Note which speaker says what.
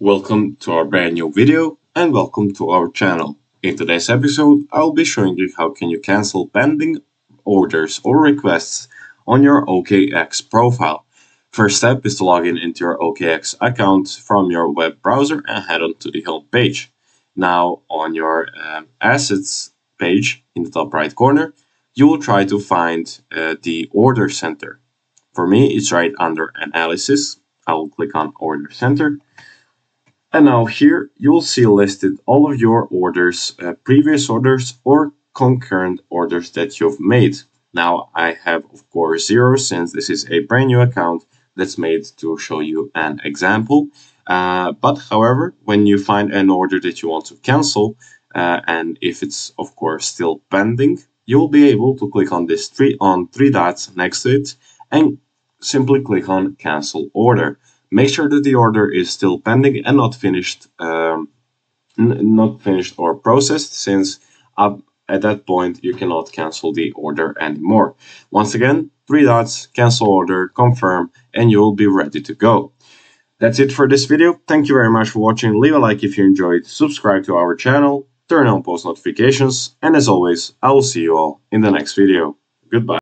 Speaker 1: Welcome to our brand new video and welcome to our channel. In today's episode, I'll be showing you how can you cancel pending orders or requests on your OKX profile. First step is to log in into your OKX account from your web browser and head on to the home page. Now on your um, assets page in the top right corner, you will try to find uh, the order center. For me, it's right under analysis. I'll click on order center and now here you will see listed all of your orders, uh, previous orders or concurrent orders that you've made. Now I have of course zero since this is a brand new account that's made to show you an example. Uh, but however, when you find an order that you want to cancel, uh, and if it's of course still pending, you'll be able to click on this three on three dots next to it and simply click on cancel order. Make sure that the order is still pending and not finished, um, not finished or processed, since up at that point you cannot cancel the order anymore. Once again, three dots, cancel order, confirm, and you'll be ready to go. That's it for this video. Thank you very much for watching. Leave a like if you enjoyed, subscribe to our channel, turn on post notifications, and as always, I will see you all in the next video. Goodbye.